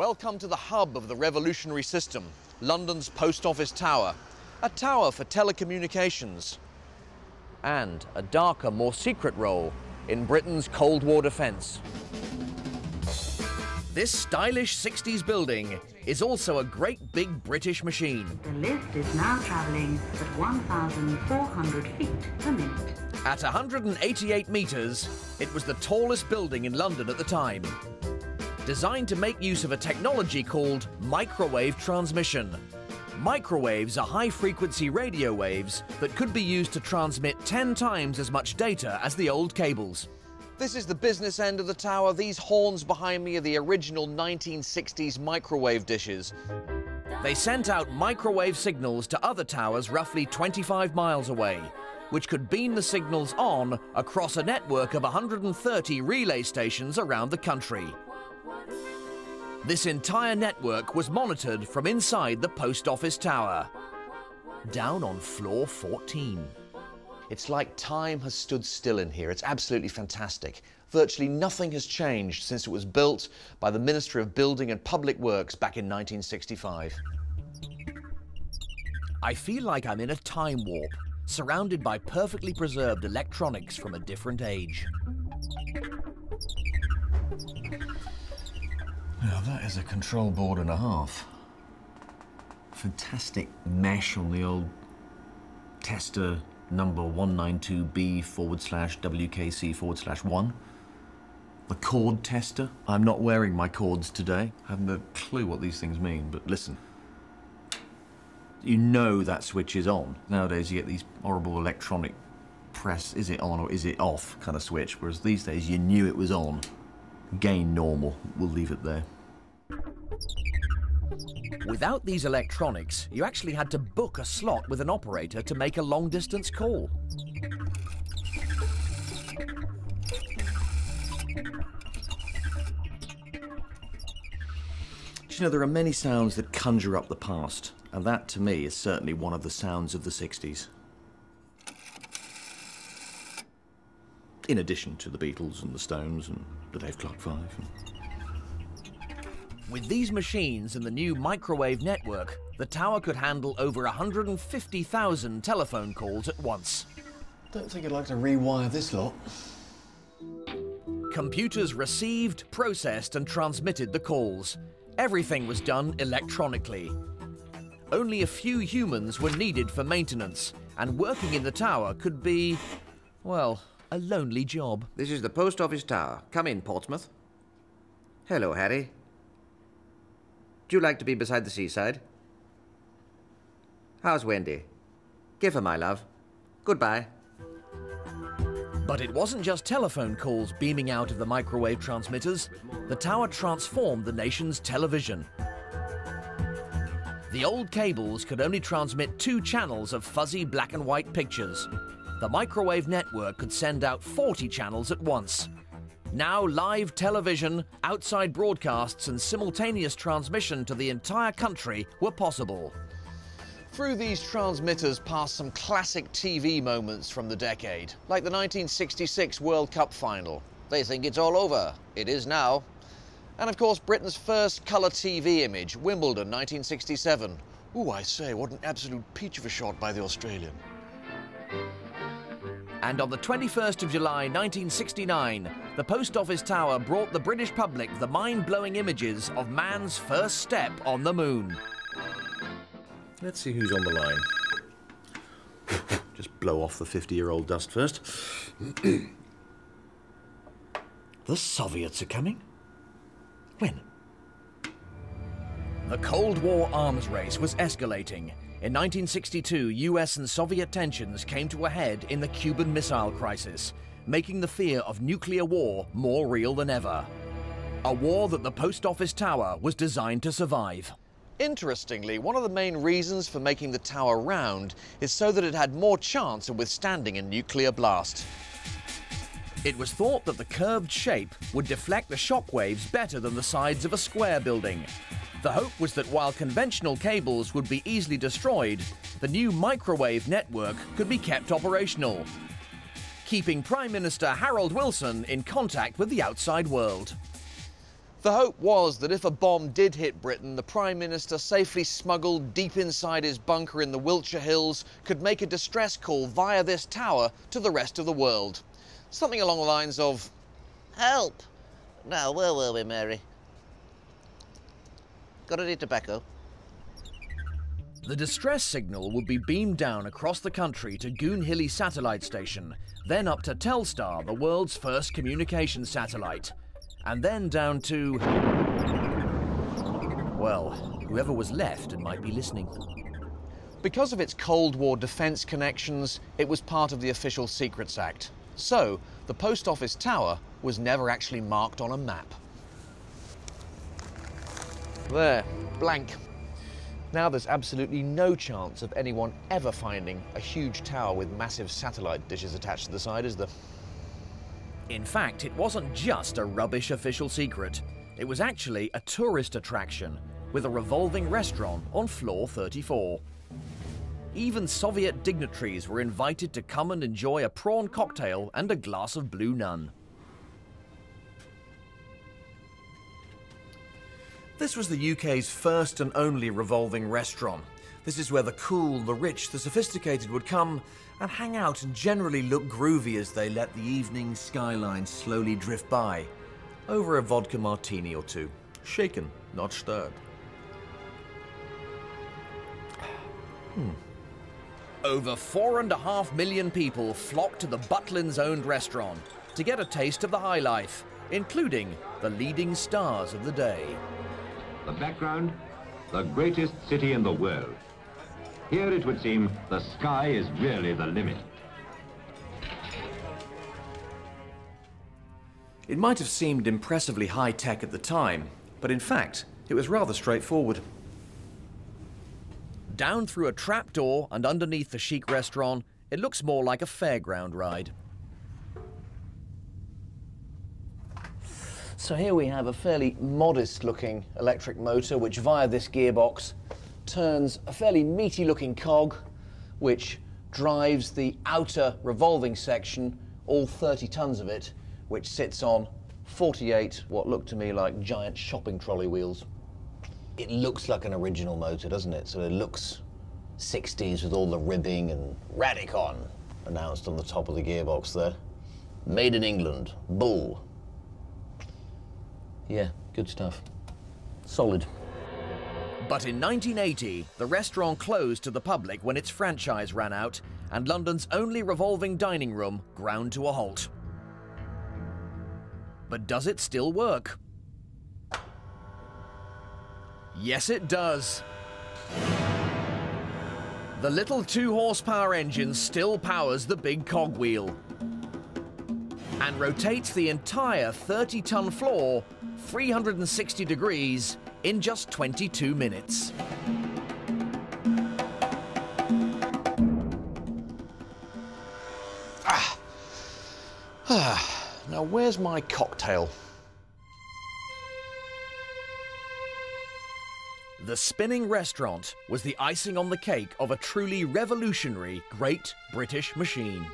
Welcome to the hub of the revolutionary system, London's Post Office Tower, a tower for telecommunications, and a darker, more secret role in Britain's Cold War defence. This stylish 60s building is also a great big British machine. The lift is now travelling at 1,400 feet per minute. At 188 metres, it was the tallest building in London at the time. Designed to make use of a technology called microwave transmission. Microwaves are high frequency radio waves that could be used to transmit 10 times as much data as the old cables. This is the business end of the tower. These horns behind me are the original 1960s microwave dishes. They sent out microwave signals to other towers roughly 25 miles away, which could beam the signals on across a network of 130 relay stations around the country. This entire network was monitored from inside the post office tower, down on floor 14. It's like time has stood still in here. It's absolutely fantastic. Virtually nothing has changed since it was built by the Ministry of Building and Public Works back in 1965. I feel like I'm in a time warp, surrounded by perfectly preserved electronics from a different age. Now that is a control board and a half. Fantastic mesh on the old tester number 192B forward slash WKC forward slash 1. The cord tester. I'm not wearing my cords today. I haven't a clue what these things mean, but listen. You know that switch is on. Nowadays you get these horrible electronic press, is it on or is it off kind of switch, whereas these days you knew it was on. Gain normal. We'll leave it there. Without these electronics, you actually had to book a slot with an operator to make a long distance call. Do you know, there are many sounds that conjure up the past, and that to me is certainly one of the sounds of the 60s. In addition to the Beatles and the Stones and the Dave Clark Five. and- With these machines and the new microwave network, the tower could handle over 150,000 telephone calls at once. Don't think I'd like to rewire this lot. Computers received, processed, and transmitted the calls. Everything was done electronically. Only a few humans were needed for maintenance, and working in the tower could be, well, a lonely job. This is the post office tower. Come in, Portsmouth. Hello, Harry. Do you like to be beside the seaside? How's Wendy? Give her my love. Goodbye. But it wasn't just telephone calls beaming out of the microwave transmitters. The tower transformed the nation's television. The old cables could only transmit two channels of fuzzy black and white pictures. The microwave network could send out 40 channels at once. Now, live television, outside broadcasts, and simultaneous transmission to the entire country were possible. Through these transmitters passed some classic TV moments from the decade, like the 1966 World Cup final. They think it's all over. It is now. And of course, Britain's first colour TV image, Wimbledon 1967. Ooh, I say, what an absolute peach of a shot by the Australian. And on the 21st of July 1969, the Post Office Tower brought the British public the mind blowing images of man's first step on the moon. Let's see who's on the line. Just blow off the 50 year old dust first. the Soviets are coming? When? The Cold War arms race was escalating. In 1962, US and Soviet tensions came to a head in the Cuban Missile Crisis, making the fear of nuclear war more real than ever. A war that the Post Office Tower was designed to survive. Interestingly, one of the main reasons for making the tower round is so that it had more chance of withstanding a nuclear blast. It was thought that the curved shape would deflect the shock waves better than the sides of a square building. The hope was that while conventional cables would be easily destroyed, the new microwave network could be kept operational, keeping Prime Minister Harold Wilson in contact with the outside world. The hope was that if a bomb did hit Britain, the Prime Minister, safely smuggled deep inside his bunker in the Wiltshire Hills, could make a distress call via this tower to the rest of the world. Something along the lines of, Help! Now, where were we, Mary? Got any tobacco? The distress signal would be beamed down across the country to Goonhilly Satellite Station, then up to Telstar, the world's first communication satellite, and then down to. Well, whoever was left and might be listening. Because of its Cold War defence connections, it was part of the Official Secrets Act. So, the Post Office Tower was never actually marked on a map. There, blank. Now there's absolutely no chance of anyone ever finding a huge tower with massive satellite dishes attached to the side, is there? In fact, it wasn't just a rubbish official secret. It was actually a tourist attraction with a revolving restaurant on floor 34. Even Soviet dignitaries were invited to come and enjoy a prawn cocktail and a glass of Blue Nun. This was the UK's first and only revolving restaurant. This is where the cool, the rich, the sophisticated would come and hang out and generally look groovy as they let the evening skyline slowly drift by over a vodka martini or two. Shaken, not stirred. Hmm. Over four and a half million people flocked to the Butlins owned restaurant to get a taste of the high life, including the leading stars of the day. The background, the greatest city in the world. Here it would seem the sky is really the limit. It might have seemed impressively high tech at the time, but in fact, it was rather straightforward. Down through a trapdoor and underneath the chic restaurant, it looks more like a fairground ride. So here we have a fairly modest looking electric motor which via this gearbox turns a fairly meaty looking cog which drives the outer revolving section, all 30 tons of it, which sits on 48 what look to me like giant shopping trolley wheels. It looks like an original motor, doesn't it? So it looks 60s with all the ribbing and Radicon announced on the top of the gearbox there. Made in England, bull. Yeah, good stuff. Solid. But in 1980, the restaurant closed to the public when its franchise ran out, and London's only revolving dining room ground to a halt. But does it still work? Yes, it does. The little two horsepower engine still powers the big cogwheel and rotates the entire 30 ton floor 360 degrees in just 22 minutes. Ah. Ah. now where's my cocktail? The spinning restaurant was the icing on the cake of a truly revolutionary Great British Machine.